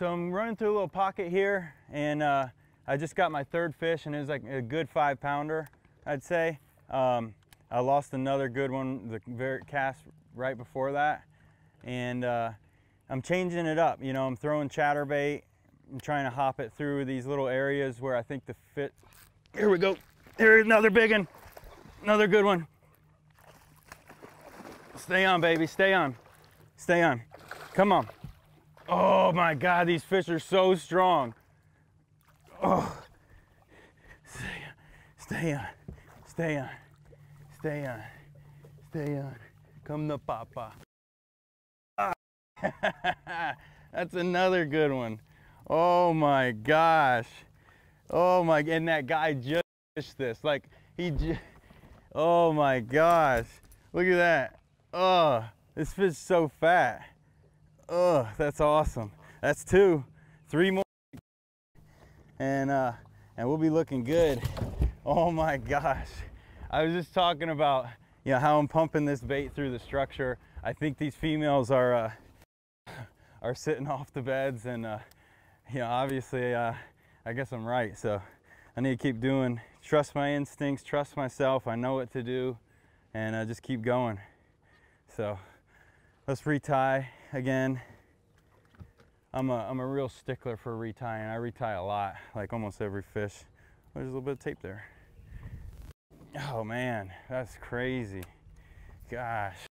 so I'm running through a little pocket here and uh, I just got my third fish and it was like a good five pounder, I'd say. Um, I lost another good one, the very cast right before that. And uh, I'm changing it up. You know, I'm throwing chatterbait. I'm trying to hop it through these little areas where I think the fit. Here we go. Here's another big one. Another good one. Stay on, baby. Stay on. Stay on. Come on. Oh my God, these fish are so strong. Oh. Stay on. Stay on. Stay on. Stay on. Come to Papa. That's another good one. Oh my gosh. Oh my, and that guy just fished this. Like, he just, oh my gosh. Look at that. Oh, this fish is so fat. Oh, that's awesome. That's two, three more. And, uh, and we'll be looking good. Oh my gosh. I was just talking about, you know, how I'm pumping this bait through the structure. I think these females are, uh, are sitting off the beds and, uh, you know, obviously, uh, I guess I'm right. So I need to keep doing, trust my instincts, trust myself. I know what to do and uh, just keep going. So let's retie again. I'm a, I'm a real stickler for retying. I retie a lot, like almost every fish. There's a little bit of tape there. Oh man, that's crazy. Gosh.